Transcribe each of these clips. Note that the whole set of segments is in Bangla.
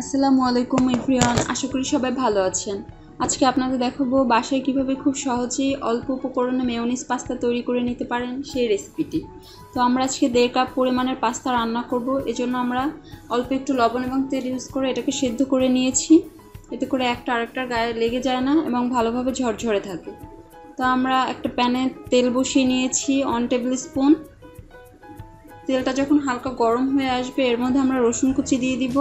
আসসালামু আলাইকুম, এভরিওয়ান। আশা করি সবাই ভালো আছেন। আজকে আপনাদের দেখাবো বাসায় কীভাবে খুব সহজেই অল্প উপকরণে মেয়নিজ পাস্তা তৈরি করে নিতে পারেন সেই রেসিপিটি। তো আমরা আজকে দেড় কাপ পরিমাণের পাস্তা রান্না করব। এজন্য আমরা অল্প একটু লবণ এবং তেল ইউজ করে এটাকে সেদ্ধ করে নিয়েছি। এতে করে একটা আরেকটার গায়ে লেগে যায় না এবং ভালোভাবে ঝরঝরে থাকে তো আমরা একটা প্যানে তেল বসিয়ে নিয়েছি ওয়ান টেবিল স্পুন তেলটা যখন হালকা গরম হয়ে আসবে, এর মধ্যে আমরা রসুন কুচি দিয়ে দিব।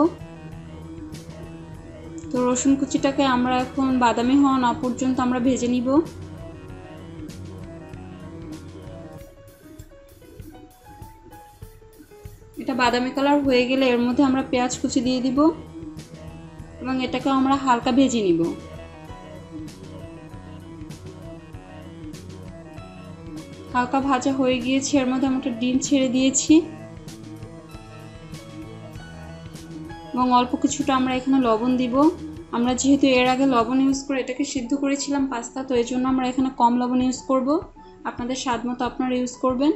তো রসুন কুচিটাকে আমরা এখন বাদামি হওয়া না পর্যন্ত আমরা ভেজে নিব। এটা বাদামি কালার হয়ে গেলে এর মধ্যে আমরা পেঁয়াজ কুচি দিয়ে দিব এবং এটাকে আমরা হালকা ভেজে নিব। হালকা ভাজা হয়ে গিয়েছে, এর মধ্যে আমরা একটা ডিম ছেড়ে দিয়েছি। এবং অল্প কিছুটা আমরা এখানে লবণ দিব। আমরা যেহেতু এর আগে লবণ ইউজ করে এটাকে সিদ্ধ করেছিলাম পাস্তা, তো এই জন্য আমরা এখানে কম লবণ ইউজ করব। আপনাদের স্বাদ মতো আপনারা ইউজ করবেন।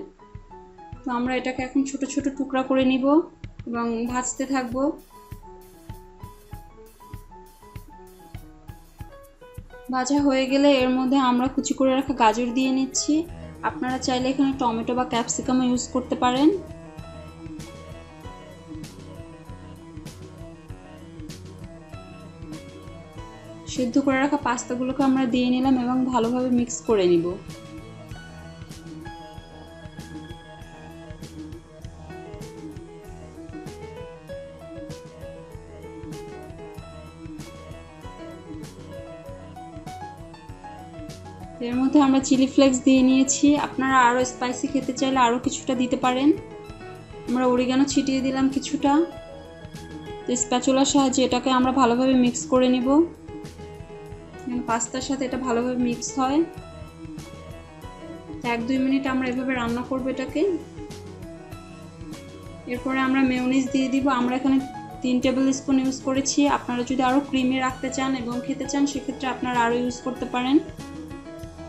তো আমরা এটাকে এখন ছোট ছোট টুকরা করে নিব এবং ভাজতে থাকব। ভাজা হয়ে গেলে এর মধ্যে আমরা কুচি করে রাখা গাজর দিয়ে নিচ্ছি। আপনারা চাইলে এখানে টমেটো বা ক্যাপসিকামও ইউজ করতে পারেন। সেদ্ধ করে রাখা পাস্তাগুলোকে আমরা দিয়ে নিলাম এবং ভালোভাবে মিক্স করে নিব। এর মধ্যে আমরা চিলি ফ্লেক্স দিয়ে নিয়েছি। আপনারা আরও স্পাইসি খেতে চাইলে আরও কিছুটা দিতে পারেন। আমরা অরিগানো ছিটিয়ে দিলাম কিছুটা। স্প্যাচুলার সাহায্যে এটাকে আমরা ভালোভাবে মিক্স করে নিব। পাস্তার সাথে এটা ভালোভাবে মিক্স হয়। এক দুই মিনিট আমরা এভাবে রান্না করব এটাকে। এরপরে আমরা মেয়নিজ দিয়ে দিব। আমরা এখানে তিন টেবিল স্পুন ইউজ করেছি। আপনারা যদি আরও ক্রিমি রাখতে চান এবং খেতে চান, সেক্ষেত্রে আপনারা আরও ইউজ করতে পারেন।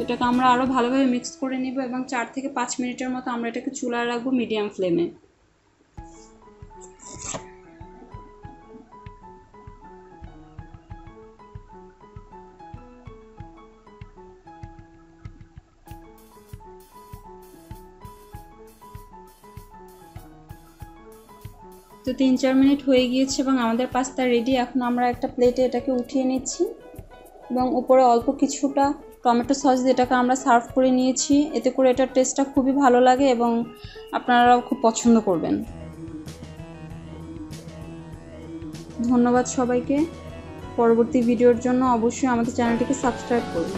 এটাকে আমরা আরও ভালোভাবে মিক্স করে নিব এবং চার থেকে পাঁচ মিনিটের মতো আমরা এটাকে চুলায় রাখব মিডিয়াম ফ্লেমে তো তিন, চার মিনিট হয়ে গিয়েছে এবং আমাদের পাস্তা রেডি এখন আমরা একটা প্লেটে এটাকে উঠিয়ে নিচ্ছি এবং উপরে অল্প কিছুটা টমেটো সস দিয়ে এটাকে আমরা সার্ভ করে নিয়েছি। এতে করে এটার টেস্টটা খুবই ভালো লাগে এবং আপনারাও খুব পছন্দ করবেন। ধন্যবাদ সবাইকে। পরবর্তী ভিডিওর জন্য অবশ্যই আমাদের চ্যানেলটিকে সাবস্ক্রাইব করুন।